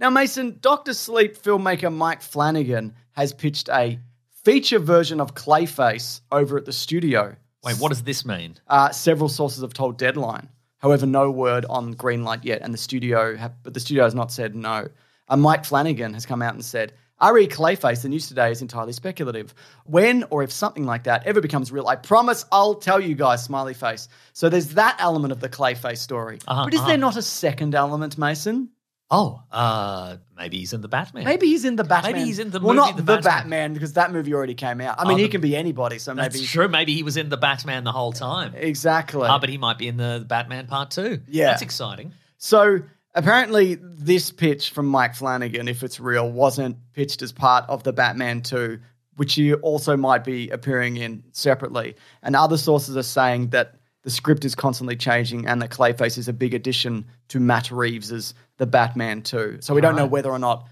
Now, Mason, Doctor Sleep filmmaker Mike Flanagan has pitched a feature version of Clayface over at the studio. Wait, what does this mean? Uh, several sources have told Deadline. However, no word on Greenlight yet, and the studio, have, but the studio has not said no. Uh, Mike Flanagan has come out and said, I "Re Clayface, the news today is entirely speculative. When or if something like that ever becomes real, I promise I'll tell you guys." Smiley face. So there's that element of the Clayface story. Uh-huh, but is uh-huh. there not a second element, Mason? Oh, uh, maybe he's in the Batman. Maybe he's in the Batman. Maybe he's in the well, movie not The the Batman. Batman. because that movie already came out. I mean, Oh, he can be anybody. So That's maybe true. Maybe he was in the Batman the whole time. exactly. Ah, but he might be in the Batman Part Two. Yeah. that's exciting. So apparently, this pitch from Mike Flanagan, if it's real, wasn't pitched as part of the Batman 2, which he also might be appearing in separately. And other sources are saying that the script is constantly changing and that Clayface is a big addition to Matt Reeves as The Batman too. So we don't know whether or not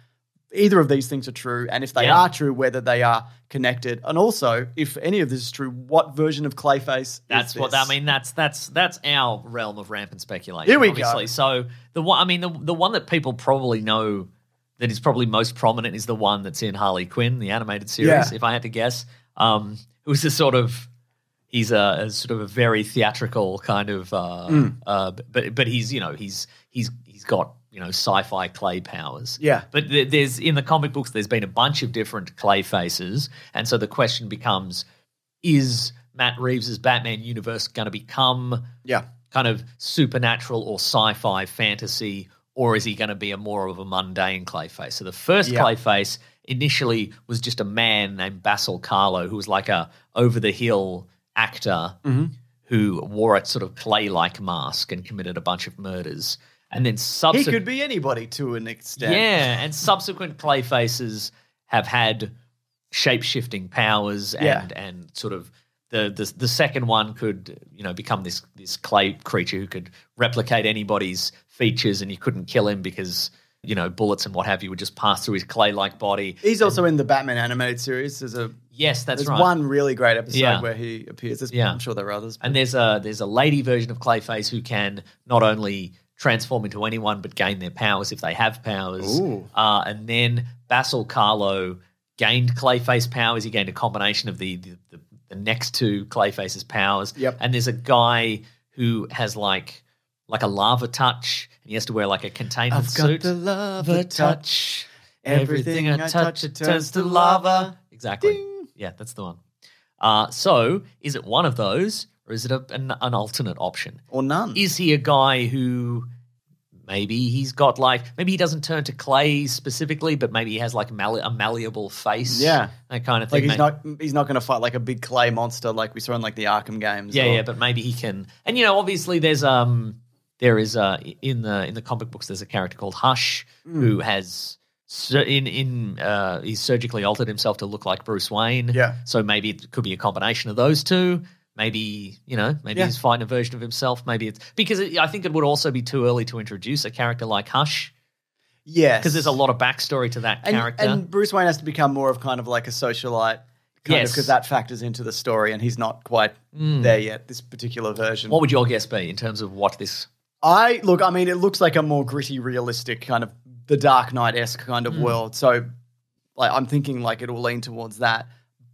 either of these things are true, and if they Yeah. are true, whether they are connected. And also, if any of this is true, what version of Clayface That's is what? I mean. That's that's that's our realm of rampant speculation. Here we go. So the one, I mean, the the one that people probably know that is probably most prominent is the one that's in Harley Quinn, the animated series. Yeah. If I had to guess, um, it was a sort of he's a, a sort of a very theatrical kind of, uh, Hmm. uh, but but he's you know he's he's he's got you know sci-fi clay powers. Yeah. But th- there's in the comic books, there's been a bunch of different clay faces, and so the question becomes: Is Matt reeves's Batman universe going to become Yeah. kind of supernatural or sci-fi fantasy, or is he going to be a more of a mundane Clayface? So the first Yeah. Clayface initially was just a man named Basil Karlo, who was like a over-the-hill actor Mm-hmm. who wore a sort of clay-like mask and committed a bunch of murders. And then He could be anybody to an extent. yeah, and subsequent Clayfaces have had shape-shifting powers and Yeah. and sort of the, the the second one could you know become this this clay creature who could replicate anybody's features and you couldn't kill him because you know bullets and what have you would just pass through his clay-like body. He's also in the Batman animated series. There's a Yes, that's there's right. one really great episode Yeah. where he appears. There's, Yeah. I'm sure there are others. And there's a there's a lady version of Clayface who can not only transform into anyone but gain their powers if they have powers. Ooh. Uh, and then Basil Karlo gained Clayface powers. He gained a combination of the the, the, the next two Clayface's powers. Yep. And there's a guy who has like like a lava touch, and he has to wear like a containment I've got the lava touch. Everything I touch, it turns to lava. Exactly. Yeah, that's the one. Uh, so, is it one of those, or is it a, an, an alternate option? Or none. Is he a guy who maybe he's got like maybe he doesn't turn to clay specifically, but maybe he has like a malleable face, Yeah. that kind of thing. like he's May- not he's not going to fight like a big clay monster like we saw in like the Arkham games. Yeah, or- yeah, but maybe he can. And you know, obviously, there's um, there is uh, in the in the comic books, there's a character called Hush Hmm. who has in in uh, he's surgically altered himself to look like Bruce Wayne. Yeah. So maybe it could be a combination of those two. Maybe you know, maybe Yeah. he's fighting a version of himself. Maybe it's because it, I think it would also be too early to introduce a character like Hush yes, because there's a lot of backstory to that and, character. and Bruce Wayne has to become more of kind of like a socialite. Kind Yes. because that factors into the story, and he's not quite there yet. This particular version. what would your guess be in terms of what this? I look. I mean, it looks like a more gritty, realistic kind of the Dark Knight esque kind of Hmm. world. So, like, I'm thinking like it will lean towards that.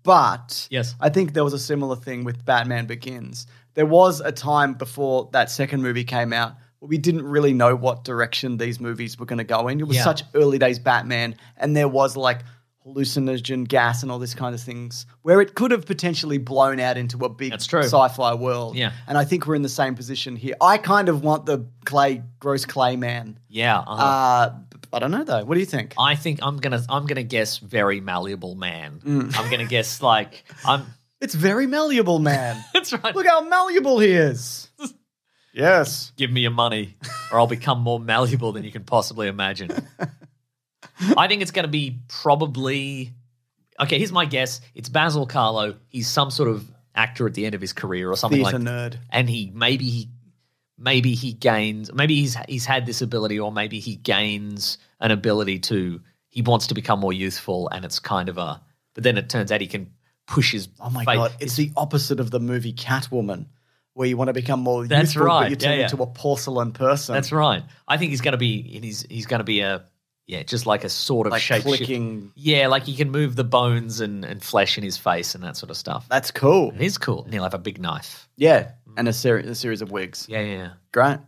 But Yes. I think there was a similar thing with Batman Begins. There was a time before that second movie came out where we didn't really know what direction these movies were going to go in. It was Yeah. such early days Batman, and there was like hallucinogen gas and all this kind of things where it could have potentially blown out into a big That's true. sci-fi world. Yeah. And I think we're in the same position here. I kind of want the clay, gross clay man. Yeah, uh-huh. Uh, b- I don't know though. What do you think? I think I'm gonna I'm gonna guess very malleable man. Mm. I'm gonna guess like I'm. It's very malleable, man. That's right. Look how malleable he is. yes. Give me your money, or I'll become more malleable than you can possibly imagine. I think it's gonna be probably. Okay, here's my guess. It's Basil Karlo. He's some sort of actor at the end of his career or something Theatre like nerd. and he maybe he maybe he gains maybe he's he's had this ability or maybe he gains an ability to he wants to become more youthful and it's kind of a but then it turns out he can push his Oh my god, it's the opposite of the movie Catwoman, where you want to become more That's youthful, right, but you turn yeah, yeah. into a porcelain person. that's right i think he's going to be he's he's going to be a Yeah, just like a sort of like shape clicking. Yeah, like he can move the bones and, and flesh in his face and that sort of stuff. That's cool. It is cool. And he'll have a big knife. Yeah, and a, seri- a series of wigs. Yeah, yeah, yeah. Great.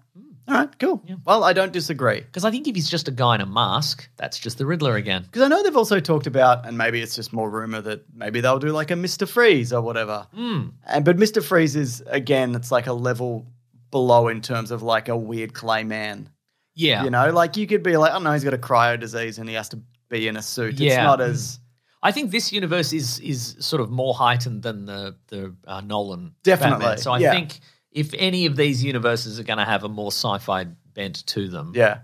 All right, cool. Well, I don't disagree. Because I think if he's just a guy in a mask, that's just the Riddler again. Because I know they've also talked about, and maybe it's just more rumor that maybe they'll do like a Mister Freeze or whatever. Hmm. And but Mister Freeze is again, it's like a level below in terms of like a weird clay man. Yeah. You know, like you could be like, oh no, he's got a cryo disease and he has to be in a suit. It's Yeah. not as I think this universe is is sort of more heightened than the the uh, Nolan Definitely, Batman. So I yeah. think if any of these universes are going to have a more sci-fi bent to them, yeah.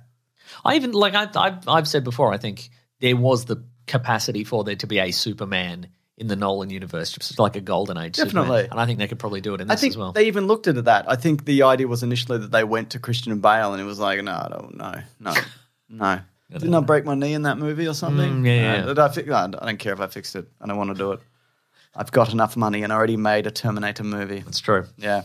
I even like I, I've I've said before. I think there was the capacity for there to be a Superman in the Nolan universe, just like a golden age. Superman. Definitely. and I think they could probably do it in I this think as well. they even looked at that. I think the idea was initially that they went to Christian Bale and it was like, no, I don't, no, no, no. Didn't I break my knee in that movie or something? Mm, yeah, yeah. Did I, fi- I don't care if I fixed it. I don't want to do it. I've got enough money and I already made a Terminator movie. That's true. Yeah.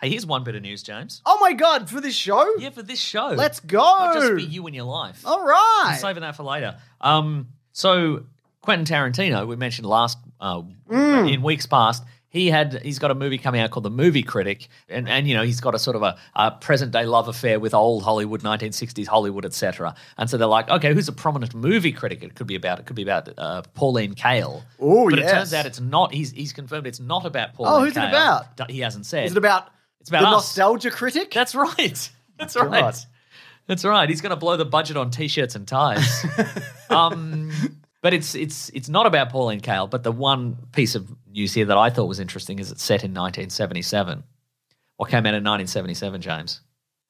Hey, here's one bit of news, James. Oh my god, for this show? Yeah, for this show. Let's go. Not just be you and your life. All right. I'm saving that for later. Um, so Quentin Tarantino, we mentioned last uh, Mm. in weeks past, he had he's got a movie coming out called The Movie Critic, and and you know he's got a sort of a, a present day love affair with old Hollywood, 1960s Hollywood, etc. And so they're like, okay, who's a prominent movie critic? It could be about it could be about uh, Pauline Kael. Ooh, but it turns out it's not. He's he's confirmed it's not about Pauline. Oh, who's it about? He hasn't said. Is it about, It's about the us. nostalgia critic? That's right. That's God. right. That's right. He's going to blow the budget on t-shirts and ties. um, but it's it's it's not about Pauline Kael. But the one piece of news here that I thought was interesting is it's set in 1977. What came out in 1977, James?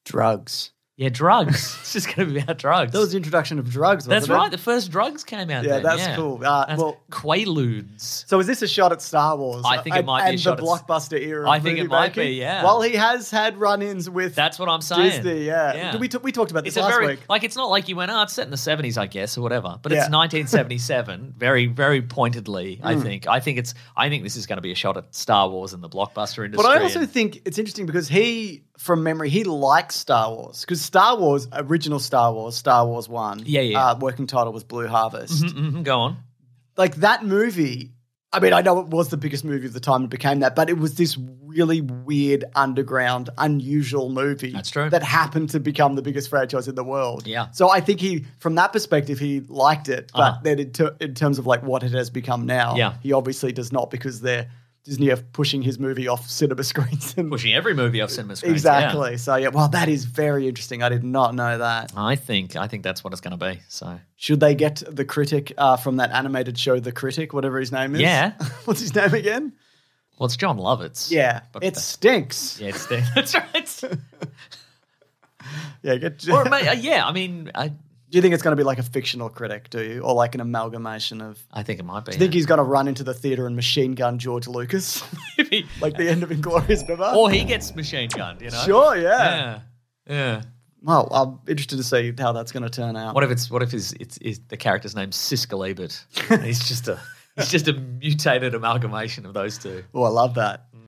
drugs. Yeah, drugs. it's just going to be about drugs. That was the introduction of drugs, wasn't That's it? right. The first drugs came out. Yeah, then, that's yeah. cool. Uh, That's well- Quaaludes. So is this a shot at Star Wars? I think it and, might be a and the blockbuster era. I think it might be, yeah. Well, he has had run-ins with That's what I'm saying. Disney. Yeah, Did we t- we talked about this It's a last very week. like it's not like you went, oh, it's set in the seventies, I guess, or whatever. But Yeah. it's 1977. very, very pointedly, I Hmm. think. I think it's. I think this is going to be a shot at Star Wars and the blockbuster industry. But I also and- think it's interesting because he, from memory, he likes Star Wars because Star Wars, original Star Wars, Star Wars One, Yeah, yeah. Uh, working title was Blue Harvest. Mhm, mhm, go on. Like that movie. I mean, I know it was the biggest movie of the time. It became that, but it was this really weird, underground, unusual movie. That's true. That happened to become the biggest franchise in the world. Yeah. So I think he, from that perspective, he liked it. But Uh-huh. then in, ter- in terms of like what it has become now, Yeah. he obviously does not because they're Disney are pushing his movie off cinema screens. And Pushing every movie off cinema screens. exactly. yeah. So yeah, well, that is very interesting. I did not know that. I think. I think that's what it's going to be. So Should they get the critic uh, from that animated show, The Critic, whatever his name is? Yeah. What's his name again? well, it's Jon Lovitz. Yeah, But it stinks. Yeah, it stinks. that's right. Yeah, get. or, uh, yeah, I mean, I, do you think it's going to be like a fictional critic? Do you, or like an amalgamation of? I think it might be. Do you think he's going to run into the theater and machine gun George Lucas, Maybe. like the end of Inglourious Bastard? or he gets machine gunned. You know. Sure, yeah. Yeah. Yeah. Well, I'm interested to see how that's going to turn out. What if it's what if his it's, it's the character's name's Siskel Ebert? He's just a he's just a mutated amalgamation of those two. Oh, I love that. Mm.